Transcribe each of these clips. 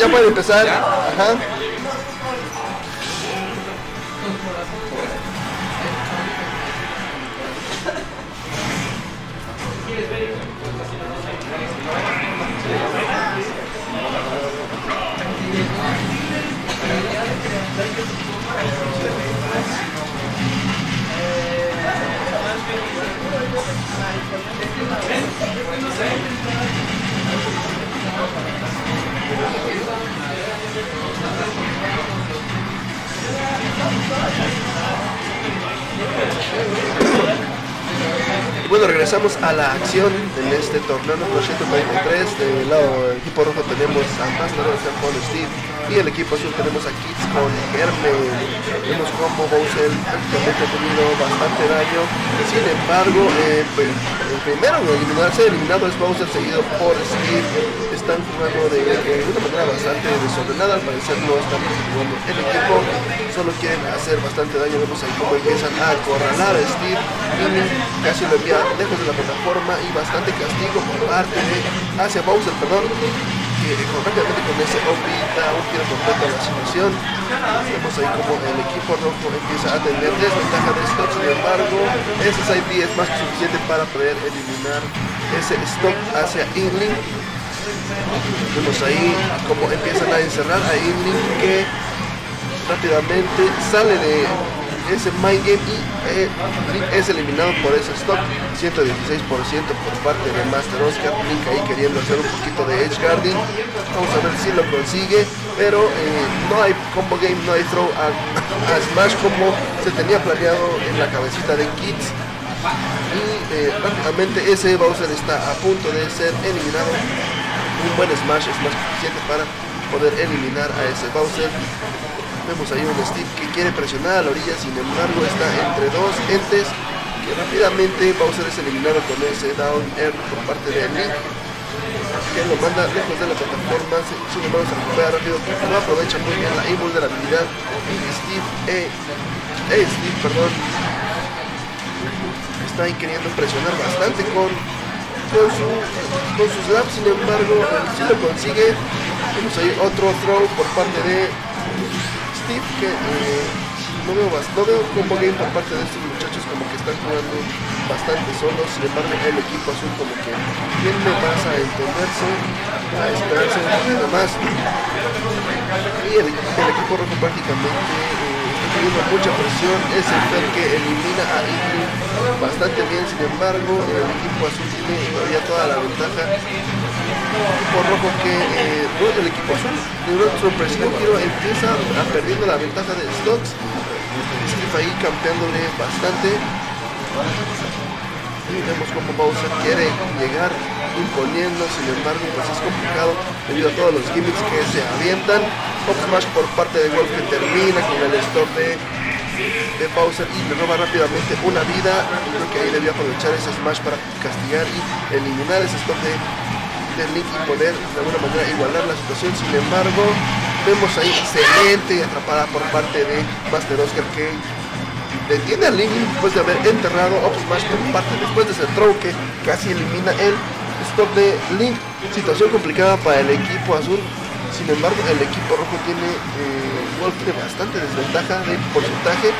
ya pueden empezar. Ajá. Regresamos a la acción en este torneo número 143. Del lado del equipo rojo tenemos a Master con Steve y el equipo azul tenemos a Kids con Herme. Vemos como Bowser prácticamente ha tenido bastante daño. Sin embargo, eh, el primero en eliminarse eliminado es Bowser seguido por Steve. Están jugando de, una manera bastante desordenada. Al parecer no están jugando el equipo. Solo quieren hacer bastante daño. Vemos ahí cómo empiezan a acorralar a Steve. Y casi lo envía lejos de la plataforma y bastante castigo por parte de hacia Bowser, perdón que rápidamente con ese OP da un tiro completo a la situación. Vemos ahí como el equipo rojo empieza a tener desventaja de stock sin embargo ese B es más que suficiente para poder eliminar ese stock hacia Inling vemos ahí como empiezan a encerrar a Inling que rápidamente sale de ese mind game y eh, es eliminado por ese stock. 116% por parte de Master Oscar. Link ahí queriendo hacer un poquito de edge guarding. Vamos a ver si lo consigue pero eh, no hay combo game no hay throw a, Smash como se tenía planeado en la cabecita de Kids. Y eh, rápidamente ese Bowser está a punto de ser eliminado. Un buen Smash es más suficiente para poder eliminar a ese Bowser vemos ahí un Steve que quiere presionar a la orilla, sin embargo está entre dos entes que rápidamente Bowser es eliminado con ese down air por parte de Link que lo manda lejos de la plataforma, sin embargo se recupera rápido, no aprovecha muy bien la invulnerabilidad y Steve, eh, Steve, perdón, está ahí queriendo presionar bastante con, con, su, con sus grabs, sin embargo, si lo consigue, vemos ahí otro throw por parte de Que eh, no, veo, no veo combo game por parte de estos muchachos como que están jugando bastante solos, sin embargo el equipo azul como que tiende más a entenderse, a esperarse un poquito más. Y el, equipo rojo prácticamente eh, mucha presión, es el Fer que elimina a Igni bastante bien, sin embargo el equipo azul tiene todavía toda la ventaja. Equipo rojo que eh, el equipo azul de nuestro presidente Giro empieza a perdiendo la ventaja de stocks Steve ahí campeándole bastante. Y vemos como Bowser quiere llegar imponiendo sin embargo pues es complicado debido a todos los gimmicks que se avientan. Pop Smash por parte de Wolf que termina con el stop de de Bowser y le roba rápidamente una vida. Creo que ahí debió aprovechar ese Smash para castigar y eliminar ese stop de de Link y poder de alguna manera igualar la situación. Sin embargo, vemos ahí excelente atrapada por parte de Master Oscar que detiene a Link después de haber enterrado Up Smash por parte después de ese throw que casi elimina el stop de Link. Situación complicada para el equipo azul. Sin embargo, el equipo rojo tiene, eh, Wolf tiene bastante desventaja de porcentaje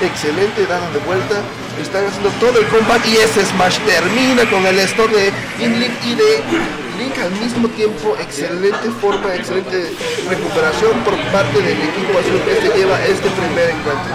excelente dada de vuelta están haciendo todo el combate y ese Smash termina con el stop de Inlink y de Link al mismo tiempo excelente forma excelente recuperación por parte del equipo azul que se lleva este primer encuentro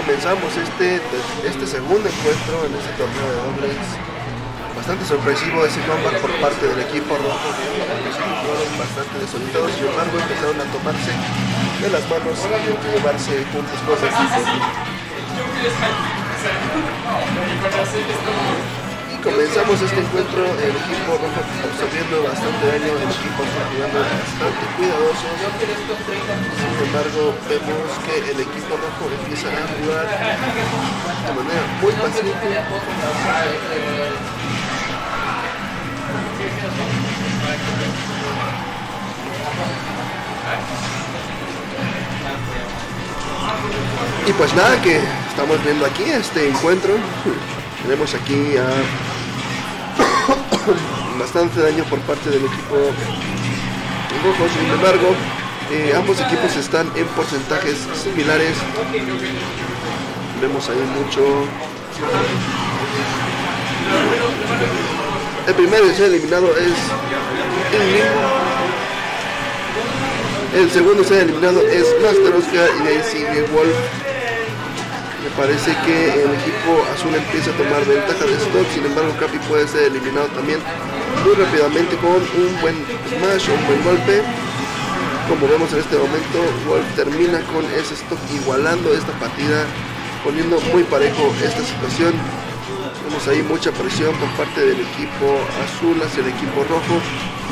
comenzamos este, este segundo encuentro en este torneo de dobles. Bastante sorpresivo ese comeback por parte del equipo rojo. Fueron bastante desorientados, sin embargo empezaron a tomarse de las manos y llevarse el Y comenzamos este encuentro, el equipo rojo absorbiendo bastante daño, el equipo está jugando bastante cuidadoso. Sin embargo, vemos que el equipo rojo empieza a jugar de manera muy paciente. Y pues nada, que estamos viendo aquí este encuentro. Tenemos aquí a bastante daño por parte del equipo rojo. Sin embargo, eh, ambos equipos están en porcentajes similares. Vemos ahí mucho. El primero que se ha eliminado es El segundo se ha eliminado es Master Oscar y de ahí sigue Wolf. Me parece que el equipo azul empieza a tomar ventaja de stock, sin embargo Capi puede ser eliminado también muy rápidamente con un buen smash o un buen golpe. Como vemos en este momento, Wolf termina con ese stock igualando esta partida, poniendo muy parejo esta situación. Vemos ahí mucha presión por parte del equipo azul hacia el equipo rojo.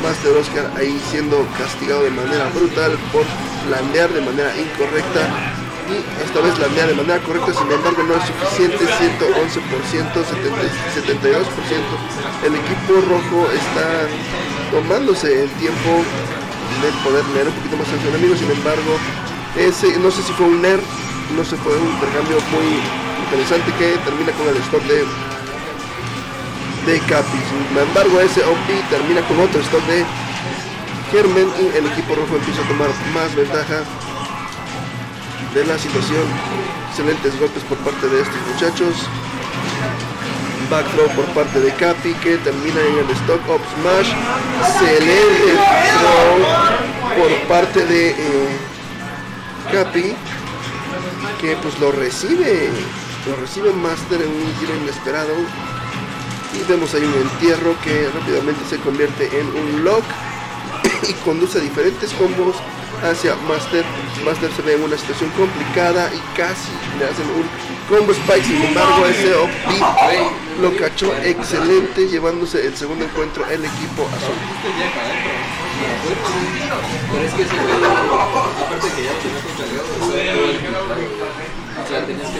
Master Oscar ahí siendo castigado de manera brutal por landear de manera incorrecta y esta vez landea de manera correcta, sin embargo no es suficiente, 111%, 72%. El equipo rojo está tomándose el tiempo de poder leer un poquito más a su enemigo, sin embargo, ese, no sé si fue un NER, no se fue un intercambio muy interesante que termina con el stock de de Capi. Sin embargo, ese OP termina con otro stock de Germen y el equipo rojo empieza a tomar más ventaja de la situación. Excelentes golpes por parte de estos muchachos. Backthrow por parte de Capi que termina en el stock of smash. Excelente throw por parte de eh, Capi que pues lo recibe. Lo recibe Master en un giro inesperado y vemos ahí un entierro que rápidamente se convierte en un lock y conduce diferentes combos hacia Master. Master se ve en una situación complicada y casi le hacen un combo spike. Sin embargo, ese OP lo cachó excelente, llevándose el segundo encuentro el equipo azul. Pero es que ese aparte que ya lo o sea, tenías que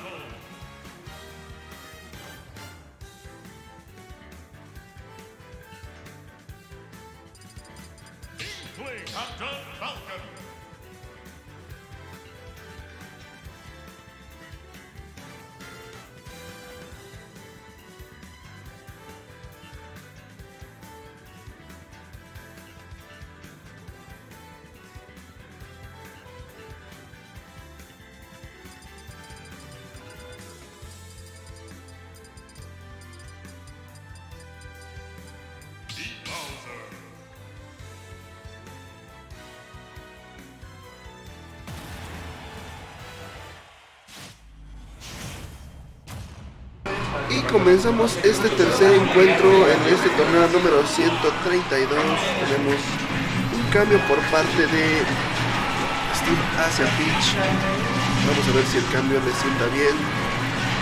Bravo. Deeply Captain Falcon. Y comenzamos este tercer encuentro en este torneo número 132. Tenemos un cambio por parte de Steve hacia Peach. Vamos a ver si el cambio le sienta bien.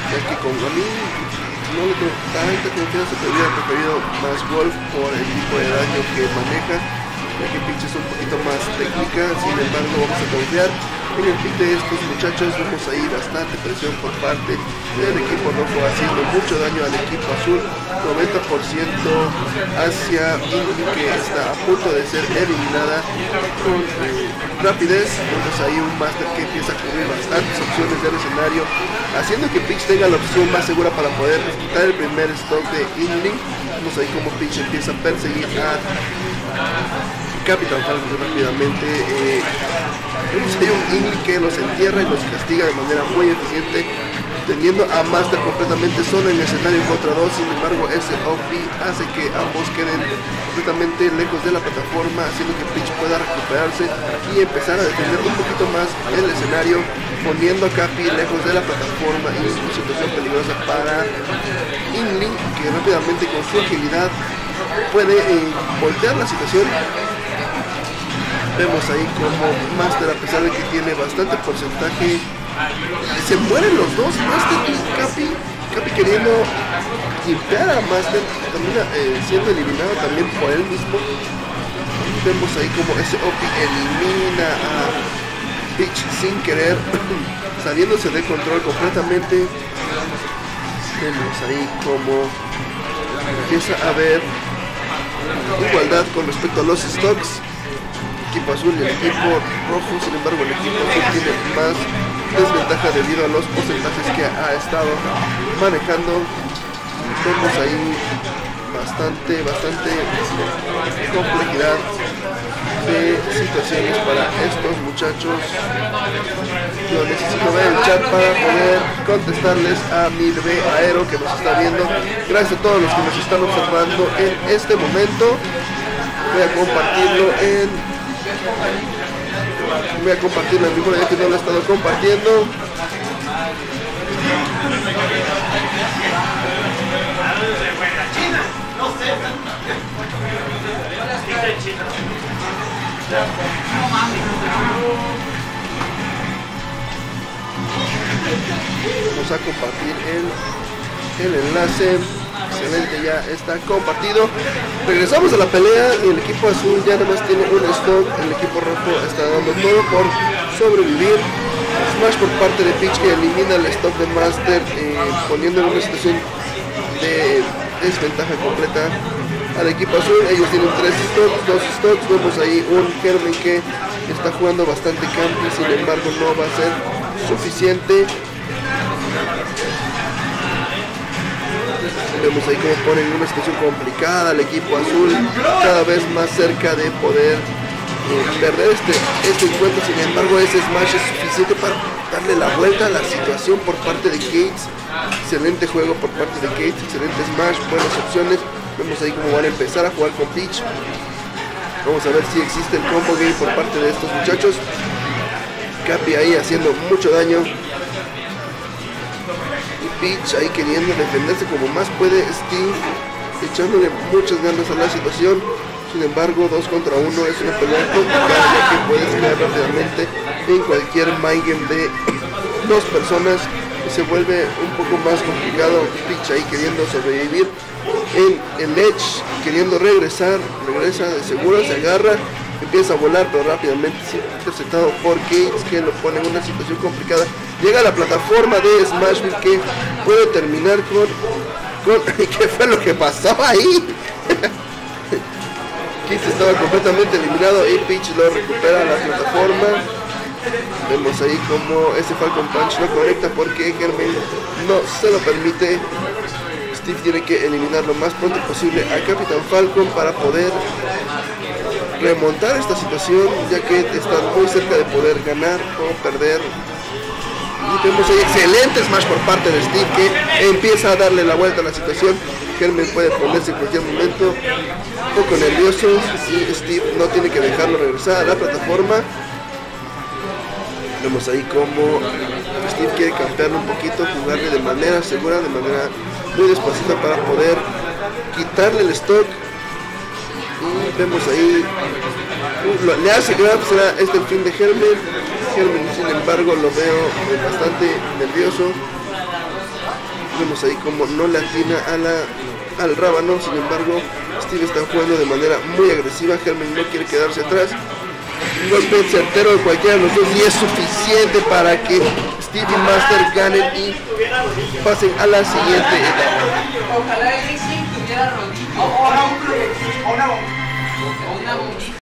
Ya que con a no le tengo tanta confianza, te hubiera preferido más Wolf por el tipo de daño que maneja. Que Pitch es un poquito más técnica, sin embargo vamos a confiar en el pick de estos muchachos, vemos ahí bastante presión por parte del equipo rojo haciendo mucho daño al equipo azul, 90% hacia Indy que está a punto de ser eliminada con eh, rapidez, vemos ahí un Master que empieza a cubrir bastantes opciones del escenario, haciendo que Pitch tenga la opción más segura para poder quitar el primer stock de Indy, vemos ahí como Pitch empieza a perseguir a Capitan Falcon rápidamente. Eh, hay un Ingrid que los entierra y los castiga de manera muy eficiente, teniendo a Master completamente solo en el escenario contra dos. Sin embargo, ese OP hace que ambos queden completamente lejos de la plataforma, haciendo que Peach pueda recuperarse y empezar a defender un poquito más el escenario, poniendo a Capi lejos de la plataforma y una situación peligrosa para Ingrid, que rápidamente con su agilidad puede eh, voltear la situación vemos ahí como Master, a pesar de que tiene bastante porcentaje, se mueren los dos, Master y Capi, Capi queriendo limpiar a Master, termina eh, siendo eliminado también por él mismo. Vemos ahí como ese Opi elimina a Peach sin querer, saliéndose de control completamente. Vemos ahí como empieza a haber igualdad con respecto a los stocks azul y el equipo rojo, sin embargo el equipo azul tiene más desventaja debido a los porcentajes que ha estado manejando. Vemos ahí bastante, bastante complejidad de situaciones para estos muchachos. Yo necesito ver el chat para poder contestarles a mi bebé Aero que nos está viendo. Gracias a todos los que nos están observando en este momento. Voy a compartirlo en Voy a compartir la mejor ya que no lo he estado compartiendo. Vamos a compartir el, el enlace excelente, ya está compartido. Regresamos a la pelea y el equipo azul ya nada más tiene un stock, el equipo rojo está dando todo por sobrevivir. Smash por parte de Peach que elimina el stock de Master, eh, poniendo en una situación de desventaja completa al equipo azul. Ellos tienen tres stocks, dos stocks. Vemos ahí un Kermin que está jugando bastante campo, sin embargo no va a ser suficiente. Vemos ahí cómo ponen una situación complicada al equipo azul, cada vez más cerca de poder eh, perder este, este encuentro. Sin embargo, ese smash es suficiente para darle la vuelta a la situación por parte de Gates. Excelente juego por parte de Gates, excelente smash, buenas opciones. Vemos ahí cómo van a empezar a jugar con Peach. Vamos a ver si existe el combo game por parte de estos muchachos. Capi ahí haciendo mucho daño. Peach ahí queriendo defenderse como más puede Steve echándole muchas ganas a la situación. Sin embargo 2 contra 1 es una pelea complicada que puedes caer rápidamente en cualquier mind game de dos personas y se vuelve un poco más complicado Peach ahí queriendo sobrevivir en el edge queriendo regresar regresa de seguro se agarra empieza a volar pero rápidamente es interceptado por Gates que lo pone en una situación complicada. Llega a la plataforma de Smashville que puede terminar con, con ¿qué fue lo que pasó ahí? Kiss estaba completamente eliminado y Peach lo recupera la plataforma. Vemos ahí como ese Falcon Punch no conecta porque Germain no se lo permite. Steve tiene que eliminar lo más pronto posible a Capitán Falcon para poder remontar esta situación ya que están muy cerca de poder ganar o perder. Y tenemos ahí excelente smash por parte de Steve que empieza a darle la vuelta a la situación. Germen puede ponerse en cualquier momento un poco nervioso y Steve no tiene que dejarlo regresar a la plataforma. Vemos ahí como Steve quiere campearlo un poquito jugarle de manera segura de manera muy despacita para poder quitarle el stock y vemos ahí uh, le hace grab será este fin de Hermen sin embargo lo veo bastante nervioso vemos ahí como no le atina a la, al rábano sin embargo Steve está jugando de manera muy agresiva. Herman no quiere quedarse atrás. Un golpe certero de cualquiera de los dos y es suficiente para que Steve y Master ganen y pasen a la siguiente etapa. Ojalá tuviera. Oh no!